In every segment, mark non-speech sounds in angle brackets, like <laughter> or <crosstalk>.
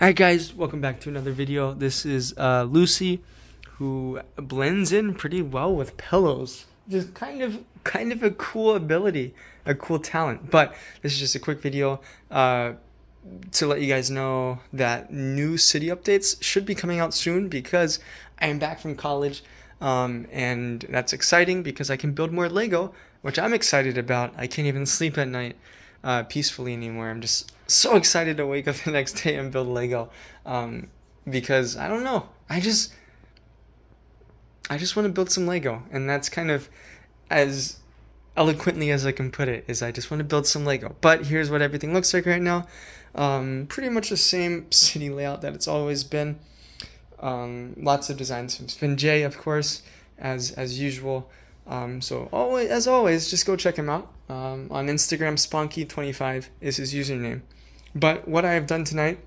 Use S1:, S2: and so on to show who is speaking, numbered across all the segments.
S1: Alright guys, welcome back to another video. This is uh, Lucy, who blends in pretty well with pillows. Just kind of, kind of a cool ability, a cool talent. But this is just a quick video uh, to let you guys know that new city updates should be coming out soon because I am back from college. Um, and that's exciting because I can build more Lego, which I'm excited about. I can't even sleep at night uh, peacefully anymore. I'm just so excited to wake up the next day and build Lego um, because I don't know. I just I just want to build some Lego, and that's kind of as eloquently as I can put it. Is I just want to build some Lego. But here's what everything looks like right now. Um, pretty much the same <laughs> city layout that it's always been. Um, lots of designs from Spin of course, as as usual. Um, so always, as always, just go check him out um, on Instagram. Sponki25 is his username. But what I have done tonight,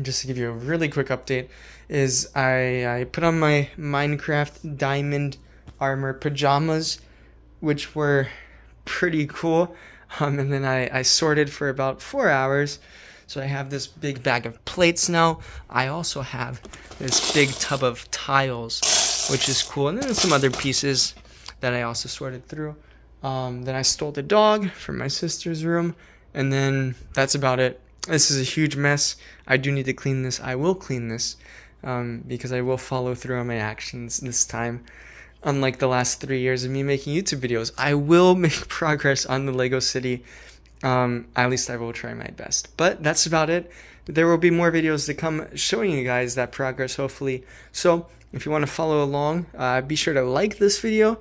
S1: just to give you a really quick update, is I, I put on my Minecraft Diamond Armor pajamas, which were pretty cool. Um, and then I, I sorted for about four hours. So I have this big bag of plates now. I also have this big tub of tiles, which is cool. And then some other pieces that I also sorted through. Um, then I stole the dog from my sister's room, and then that's about it. This is a huge mess. I do need to clean this. I will clean this um, because I will follow through on my actions this time. Unlike the last three years of me making YouTube videos, I will <laughs> make progress on the Lego City. Um, at least I will try my best. But that's about it. There will be more videos to come showing you guys that progress, hopefully. So if you want to follow along, uh, be sure to like this video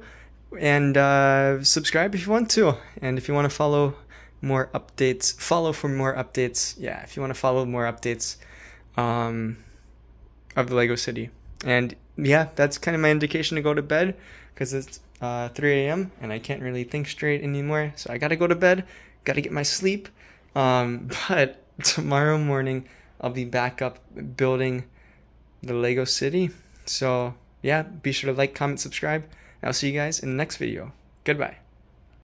S1: and uh, subscribe if you want to. And if you want to follow more updates, follow for more updates. Yeah, if you want to follow more updates um, of the Lego City. And yeah, that's kind of my indication to go to bed because it's uh, 3 a.m. and I can't really think straight anymore. So I got to go to bed, got to get my sleep. Um, <laughs> but tomorrow morning, I'll be back up building the Lego City. So yeah, be sure to like, comment, subscribe. I'll see you guys in the next video. Goodbye.